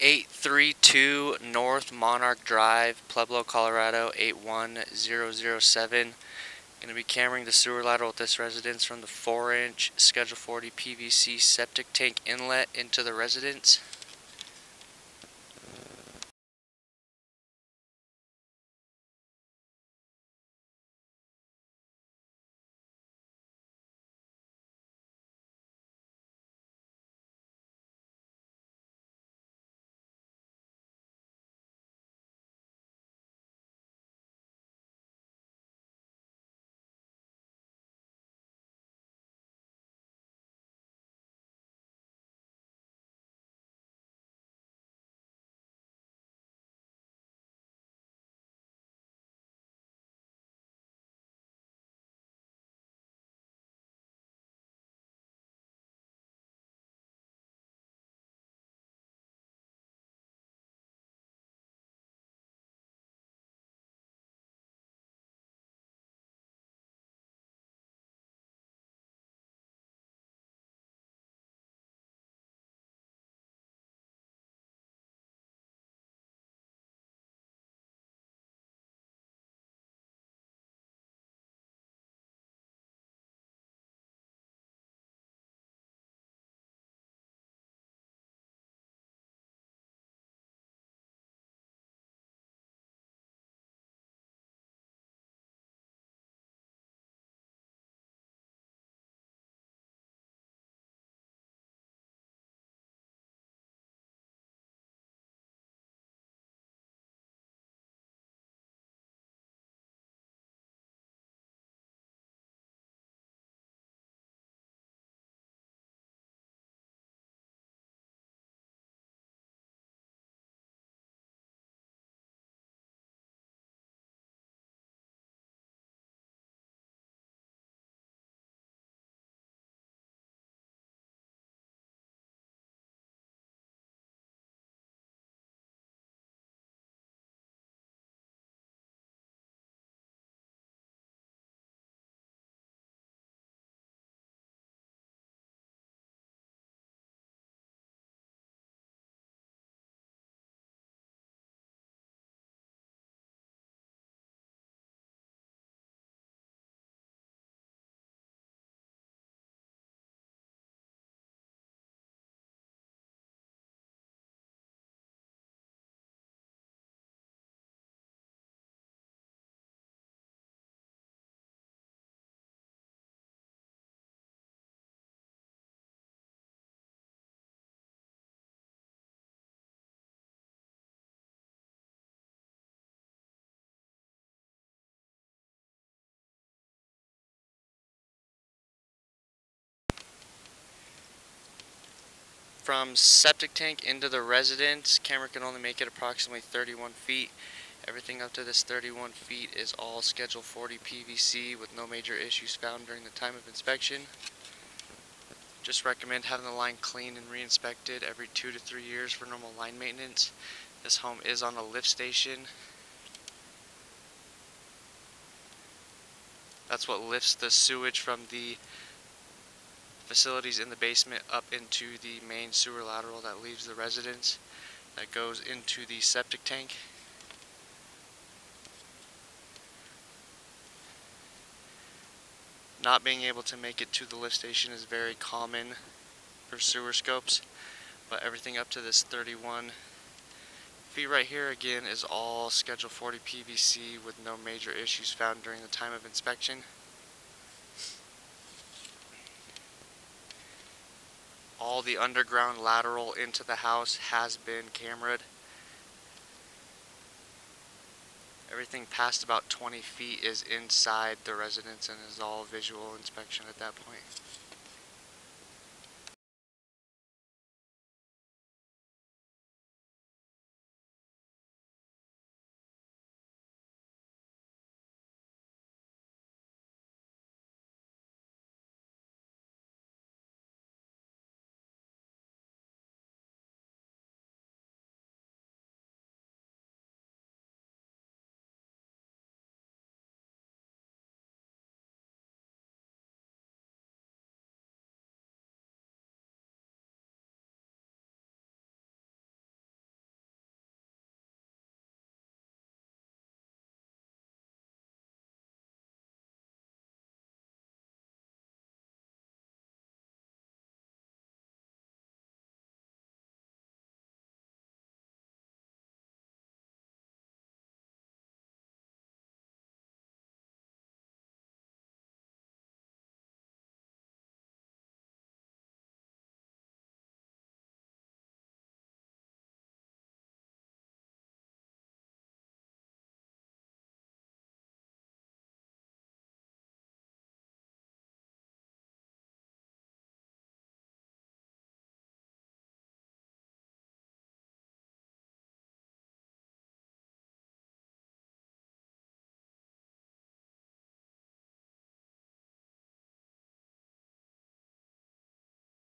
832 North Monarch Drive, Pueblo, Colorado 81007. Going to be cameraing the sewer lateral at this residence from the 4 inch Schedule 40 PVC septic tank inlet into the residence. From septic tank into the residence, camera can only make it approximately 31 feet. Everything up to this 31 feet is all Schedule 40 PVC with no major issues found during the time of inspection. Just recommend having the line cleaned and re-inspected every two to three years for normal line maintenance. This home is on a lift station. That's what lifts the sewage from the facilities in the basement up into the main sewer lateral that leaves the residence that goes into the septic tank. Not being able to make it to the lift station is very common for sewer scopes, but everything up to this 31 feet right here again is all Schedule 40 PVC with no major issues found during the time of inspection. All the underground lateral into the house has been cameraed. Everything past about 20 feet is inside the residence and is all visual inspection at that point.